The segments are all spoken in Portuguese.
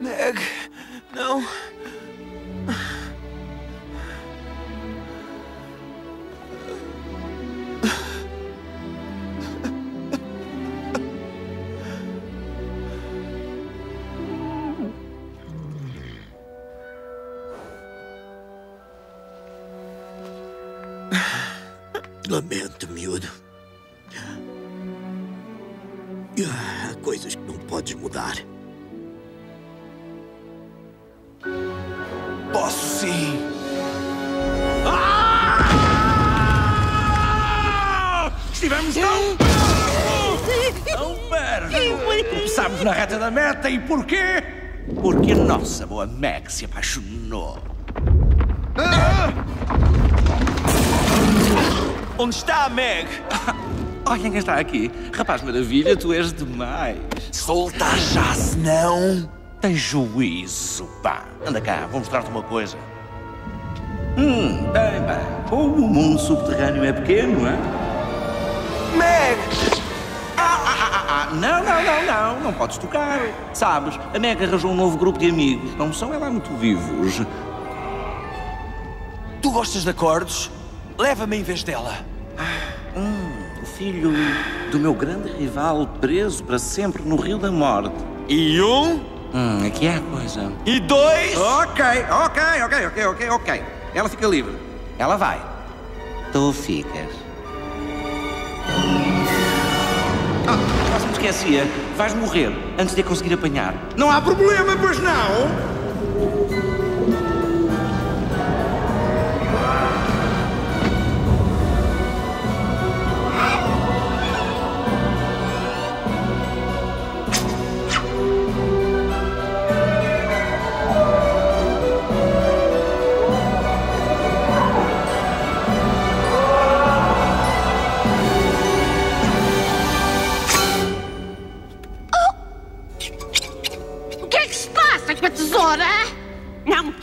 Meg, não. Lamento, miúdo. Há coisas que não podes mudar. Posso sim. Estivemos tão... Tão perto! Começámos na reta da meta e porquê? Porque a nossa boa Meg se apaixonou. Onde está a Meg? Olha quem está aqui. Rapaz maravilha, tu és demais. Solta já, senão. Tens juízo, pá. Anda cá, vou mostrar-te uma coisa. Hum, bem, bem. Como o mundo subterrâneo é pequeno, é? Meg! Ah, não, não, não, não. Não podes tocar. Sabes, a Meg arranjou um novo grupo de amigos. Não são lá muito vivos. Tu gostas de acordes? Leva-me em vez dela. O filho do meu grande rival preso para sempre no Rio da Morte. E um, Hum, aqui é a coisa. e dois. Ok, ok, ok, ok, ok, ok. Ela fica livre. Ela vai. Tu ficas. Ah, quase me esquecia. Vais morrer antes de a conseguir apanhar. Não há problema, pois não?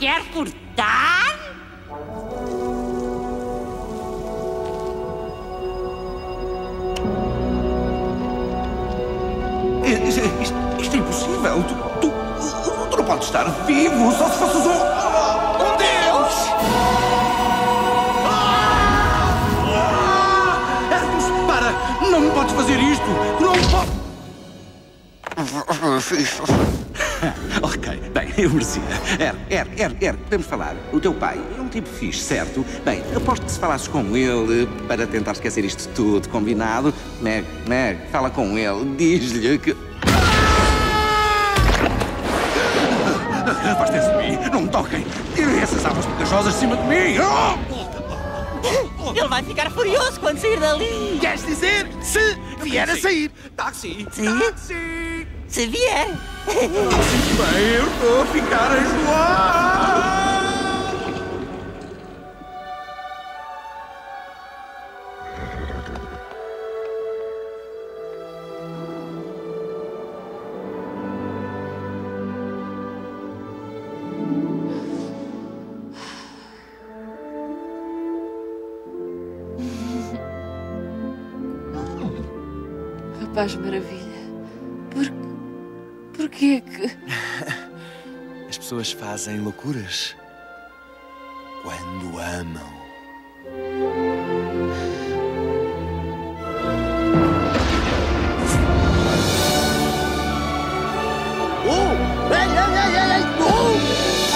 Quer cortar? Isto, isto- isto é impossível. Tu, tu, tu não podes estar vivo só se fosses um. Um Deus! Ah! Hermes, para! Não me podes fazer isto! Não podes! ok, eu merecia. Er, Er, Er, Er, podemos falar. O teu pai é um tipo fixe, certo? Bem, aposto que se falasses com ele para tentar esquecer isto tudo, combinado. Meg, Meg, fala com ele, diz-lhe que. Afastem-se de mim, não me toquem! Tirem essas armas pegajosas de cima de mim! Ele vai ficar furioso quando sair dali. Queres dizer se vier a sair? Táxi! Sim. Táxi! Se vier. Bem, eu a ficar enjoado! Rapaz maravilha. Por que é que. As pessoas fazem loucuras quando amam. Oh! Ei, ei, ei, ei! Oh!